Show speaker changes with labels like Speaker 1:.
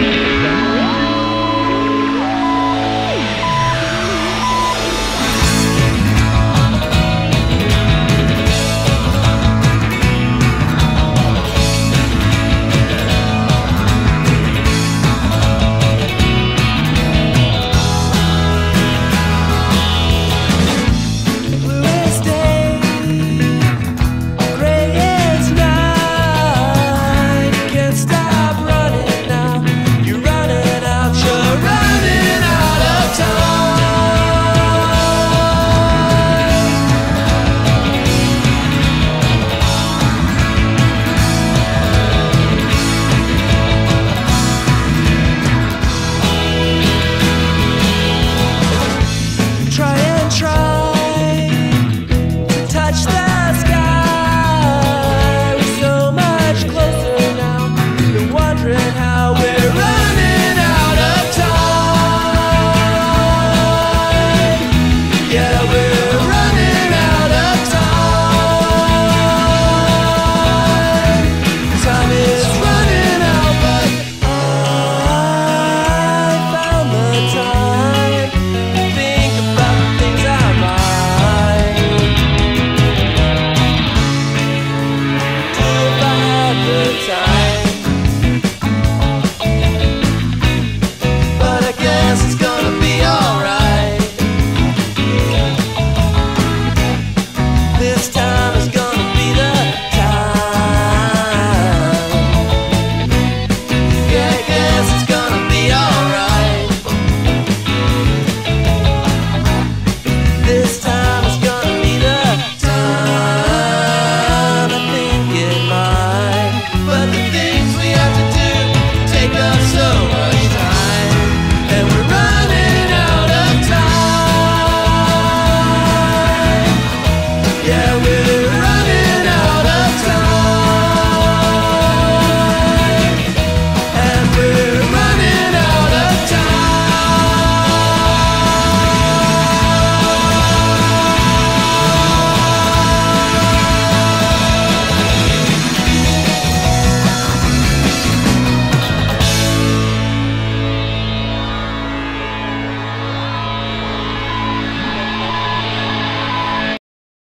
Speaker 1: Denmark.